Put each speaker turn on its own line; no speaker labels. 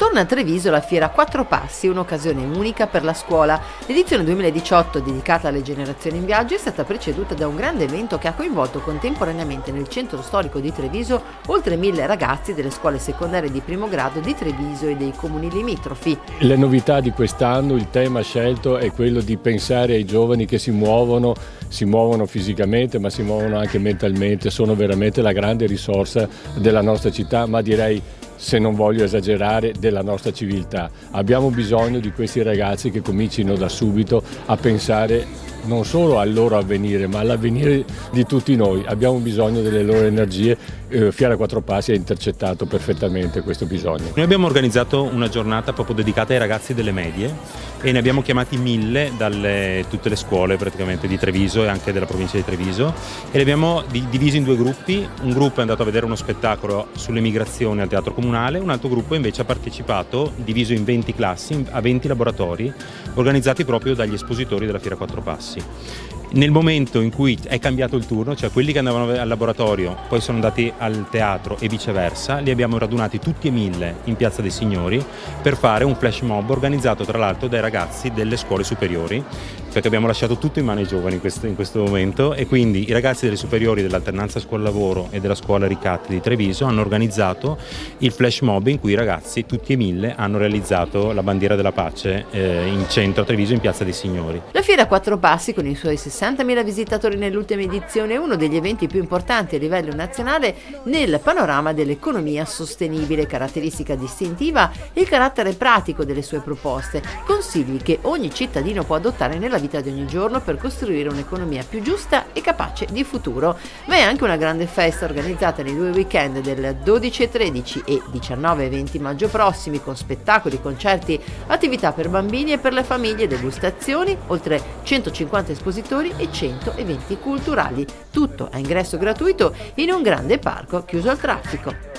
Torna a Treviso la Fiera Quattro Passi, un'occasione unica per la scuola. L'edizione 2018, dedicata alle generazioni in viaggio, è stata preceduta da un grande evento che ha coinvolto contemporaneamente nel centro storico di Treviso oltre mille ragazzi delle scuole secondarie di primo grado di Treviso e dei comuni limitrofi.
Le novità di quest'anno, il tema scelto è quello di pensare ai giovani che si muovono, si muovono fisicamente ma si muovono anche mentalmente, sono veramente la grande risorsa della nostra città, ma direi se non voglio esagerare, della nostra civiltà. Abbiamo bisogno di questi ragazzi che comincino da subito a pensare non solo al loro avvenire, ma all'avvenire di tutti noi. Abbiamo bisogno delle loro energie. Eh, Fiera Quattro Passi ha intercettato perfettamente questo bisogno.
Noi abbiamo organizzato una giornata proprio dedicata ai ragazzi delle medie e ne abbiamo chiamati mille da tutte le scuole praticamente di Treviso e anche della provincia di Treviso e li abbiamo divisi in due gruppi. Un gruppo è andato a vedere uno spettacolo sulle migrazioni al teatro comunale, un altro gruppo invece ha partecipato, diviso in 20 classi, a 20 laboratori organizzati proprio dagli espositori della Fiera Quattro Passi passi. Nel momento in cui è cambiato il turno, cioè quelli che andavano al laboratorio poi sono andati al teatro e viceversa, li abbiamo radunati tutti e mille in Piazza dei Signori per fare un flash mob organizzato tra l'altro dai ragazzi delle scuole superiori perché abbiamo lasciato tutto in mano ai giovani in questo, in questo momento e quindi i ragazzi delle superiori dell'alternanza scuola-lavoro e della scuola Ricatti di Treviso hanno organizzato il flash mob in cui i ragazzi, tutti e mille, hanno realizzato la bandiera della pace eh, in centro a Treviso in Piazza dei Signori.
La fiera a quattro passi con i suoi 60.000 visitatori nell'ultima edizione è uno degli eventi più importanti a livello nazionale nel panorama dell'economia sostenibile, caratteristica distintiva il carattere pratico delle sue proposte, consigli che ogni cittadino può adottare nella vita di ogni giorno per costruire un'economia più giusta e capace di futuro. Ma è anche una grande festa organizzata nei due weekend del 12 e 13 e 19 e 20 maggio prossimi con spettacoli, concerti, attività per bambini e per le famiglie, degustazioni, oltre 150 espositori e 100 eventi culturali. Tutto a ingresso gratuito in un grande parco chiuso al traffico.